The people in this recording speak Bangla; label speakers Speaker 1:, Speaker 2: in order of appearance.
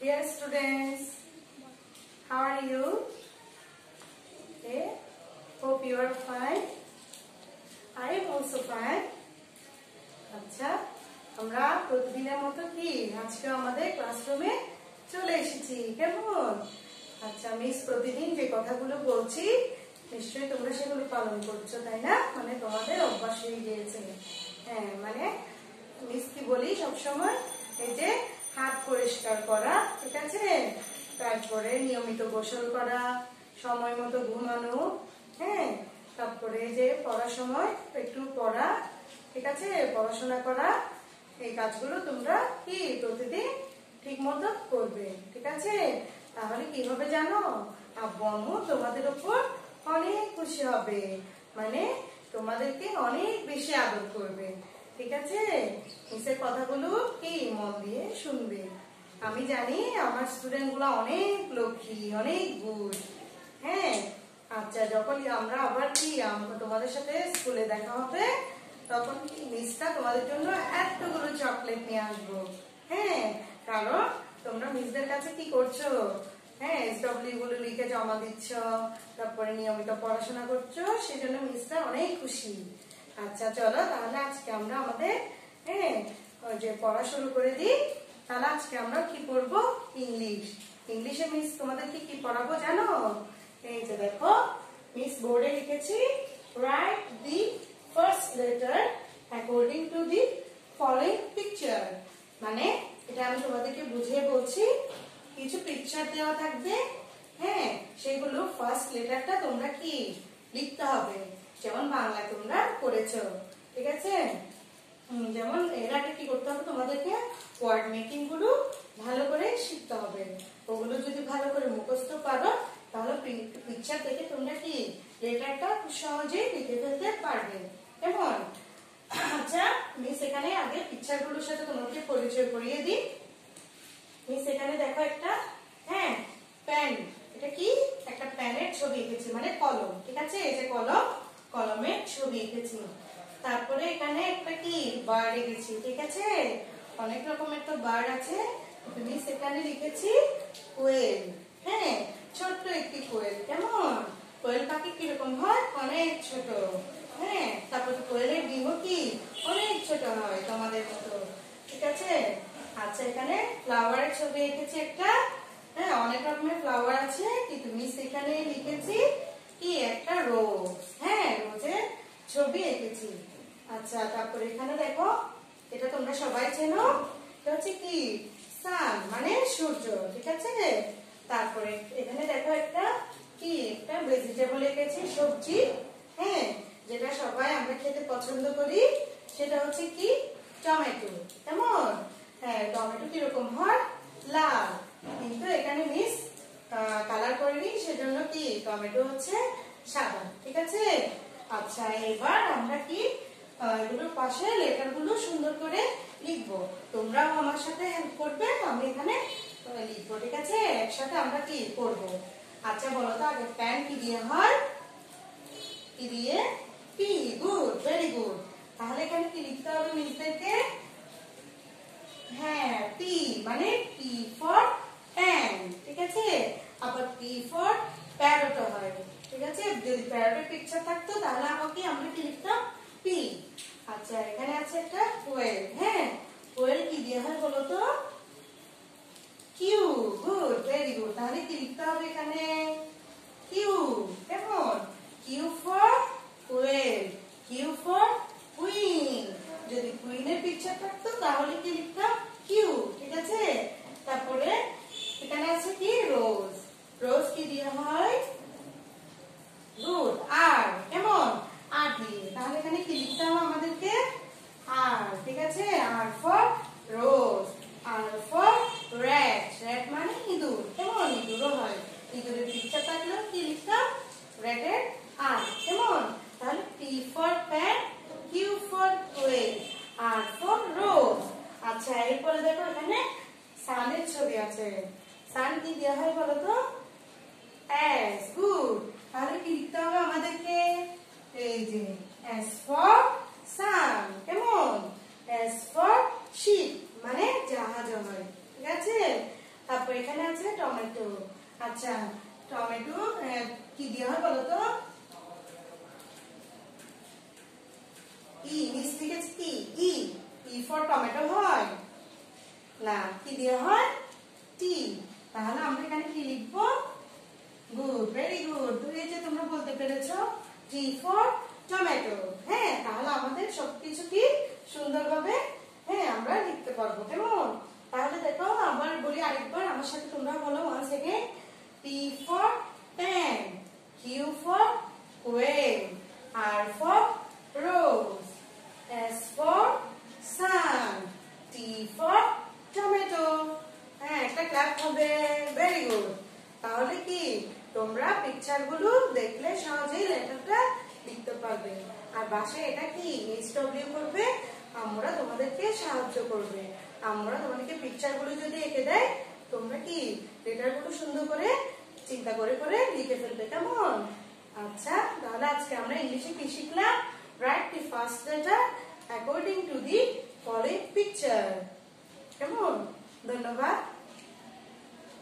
Speaker 1: Dear students, how are you? Okay, hope you are fine. I am also fine. আচ্ছা আমরা প্রতিদিনের মতো কি? আজকে আমাদের ক্লাসরুমে চলে এসেছি। কেমন? আচ্ছা মিস প্রতিদিন যে কথাগুলো বলছি নিশ্চয়ই তোমরা সেগুলো পালন করছ তাই না? মানে তোমাদের অভ্যাস হয়ে গিয়েছে। হ্যাঁ মানে মিস কি বলি সবসময়? এই যে হাত পরিষ্কার করা, ঠিক আছে? তারপরে নিয়মিত গোসল করা, সময় মতো ঘুমানো হ্যাঁ? তারপরে যে পড়ার সময় একটু পড়া, ঠিক আছে? পড়াশোনা করা, এই কাজগুলো তোমরা কি প্রতিদিন ঠিক মতো করবে, ঠিক আছে? তাহলে কি হবে জানো? আব্বু আম্মু তোমাদের উপর অনেক খুশি হবে মানে তোমাদেরকে অনেক বেশি আদর করবে, ঠিক আছে? কথাগুলো কি মন আমি জানি আমার স্টুডেন্টগুলো অনেক লক্ষ্মী, অনেক গুড। হ্যাঁ? আচ্ছা যখন আমরা আবার কি তোমাদের সাথে স্কুলে দেখা হবে, তখন কি মিসটা তোমাদের জন্য এতগুলো চকলেট নিয়ে আসব? হ্যাঁ? কারণ তোমরা মিসদের কাছে কি করছ? হ্যাঁ এসডব্লিউ গুলো লিখে জমা দিচ্ছ, তারপরে নিয়মিত পড়াশোনা করছ, সেজন্য মিসটা অনেক খুশি। আচ্ছা চলো তাহলে আজকে আমরা আমাদের হ্যাঁ যে পড়া শুরু করে দিই। তাহলে আজকে আমরা কি পড়ব ইংলিশ ইংলিশে মিস তোমাদেরকে কি পড়াবো জানো? এই যে দেখো মিস বোর্ডে লিখেছি write the first letter according to the following picture মানে এটা আমি তোমাদেরকে বুঝিয়ে বলছি, কিছু পিকচার দেওয়া থাকবে হ্যাঁ? সেগুলো ফার্স্ট লেটারটা তোমরা কি? লিখতে হবে। যেমন বাংলা তোমরা করেছ, ঠিক আছে? যেমন এর আগে কি করতে হবে? ওয়ার্ড মেকিংগুলো ভালো করে শিখতে হবে। ওগুলো যদি ভালো করে মুখস্থ পারো তাহলে পিকচার দেখে তোমরা কি লেটারটা খুব সহজেই লিখে ফেলতে পারবে। কেমন? আচ্ছা মিস এখানে আগে পিকচারগুলোর সাথে তোমাকে পরিচয় করিয়ে দিই। মিস এখানে দেখো একটা হ্যাঁ প্যান এটা কি? একটা প্যানের ছবি এঁকেছি মানে কলম, ঠিক আছে? এই যে কলম, কলমের ছবি এঁকেছি। তারপরে এখানে একটা কি? বার্ড এঁকেছি, ঠিক আছে? অনেক রকমের তো বার্ড আছে। তুমি সেখানে লিখেছি কোয়েল। হ্যাঁ ছোট্ট একটি কোয়েল। কেমন? কোয়েল পাখি কীরকম হয়? অনেক ছোট। হ্যাঁ তারপর কোয়েলের ডিমও কি? অনেক ছোট হয় তোমাদের মতো। ঠিক আছে? আচ্ছা এখানে ফ্লাওয়ারের ছবি এঁকেছি একটা। হ্যাঁ অনেক রকমের ফ্লাওয়ার আছে কিন্তু মিস এখানে লিখেছি? কি একটা রোজ হ্যাঁ রোজের ছবি এঁকেছি। আচ্ছা তারপর এখানে দেখো সবাই চেনো? এটা হচ্ছে কি? সান মানে সূর্য, ঠিক আছে? তারপরে এখানে দেখো একটা কি? একটা ভেজিটেবল এঁকেছি, সবজি হ্যাঁ? যেটা সবাই আমরা খেতে পছন্দ করি, সেটা হচ্ছে কি? টমেটো। কেমন? হ্যাঁ টমেটো কীরকম হয়? লাল। কিন্তু এখানে মিস কালার করিনি, সেজন্য কি? টমেটো হচ্ছে সাদা, ঠিক আছে? আচ্ছা এবার আমরা কি এগুলোর পাশে লেটারগুলো সুন্দর করে লিখব। তোমরাও আমার সাথে হেল্প করবে, আমি এখানে লিখব, ঠিক আছে? একসাথে আমরা কি করব? আচ্ছা বলো তো, আগে প্যান কি দিয়ে হয়? কি দিয়ে? পি গুড ভেরি গুড তাহলে এখানে কি লিখতে হবে মিসদেরকে হ্যাঁ পি মানে পি ফর প্যান ঠিক আছে? আবার পি ফর প্যারট হয়, ঠিক আছে? যদি প্যারটের পিকচার থাকতো, তাহলে আমাকে, আমরা কি লিখতাম? পি আচ্ছা এখানে আছে একটা কোয়েল হ্যাঁ? কোয়েল কি দিয়ে হয় বলো তো? কিউ গুড ভেরি গুড তাহলে কি লিখতে হবে এখানে? কিউ কেমন? Q for koel Q for queen যদি কুইনের পিকচার থাকতো তাহলে কি লিখতাম কিউ ঠিক আছে তারপরে এখানে আছে কি রোজ রোজ কি দিয়ে হয় গুড আর কেমন আর দিয়ে তাহলে এখানে কি লিখতে হবে আমাদেরকে আর ঠিক আছে R for rose R for rat rat মানে ইঁদুর কেমন? ইঁদুরও হয়। ইঁদুরের পিকচার থাকলেও কি লিখতাম র্যাটের আর, কেমন? তাহলে P for pan Q for koel R for rose আচ্ছা এরপরে দেখো এখানে সানের ছবি আছে। সান কি দেওয়া হয় বলো তো? এস গুড তাহলে কি লিখতে হবে আমাদেরকে? এই যে এস ফর সান কেমন এস ফর শিপ মানে জাহাজ হয় ঠিক আছে তারপর তারপর এখানে আছে টমেটো আচ্ছা টমেটো কি দেওয়া হয় বলো তো? ই নিচ থেকে কি? ই ই ফর টমেটো হয়। না, কি দেওয়া হয়? টি। তাহলে আমরা এখানে কি গুড ভেরি গুড যে তোমরা বলতে পেরেছ টি ফর টমেটো। হ্যাঁ তাহলে আমাদের সবকিছু কি সুন্দরভাবে হ্যাঁ আমরা লিখতে পারব। কেমন? তাহলে দেখো, আবার বলি আরেকবার, আমার সাথে তোমরা বলো one second T for pen Q for koel R for rose S for sun T for tomato হ্যাঁ একটা ক্লাপ হবে। ভেরি গুড তাহলে কি? তোমরা পিকচারগুলো দেখলে সহজেই লেটারটা লিখতে পারবে। আর বাসায় এটা কি? এইচডব্লিউ করবে। আমরা তোমাদেরকে সাহায্য করবে। আমরা তোমাদেরকে পিকচারগুলো যদি এঁকে দেয় তোমরা কি লেটারগুলো সুন্দর করে চিন্তা করে করে লিখে ফেলবে কেমন? আচ্ছা তাহলে আজকে আমরা ইংলিশে কি শিখলাম? Write the first letter according to the following picture কেমন? ধন্যবাদ।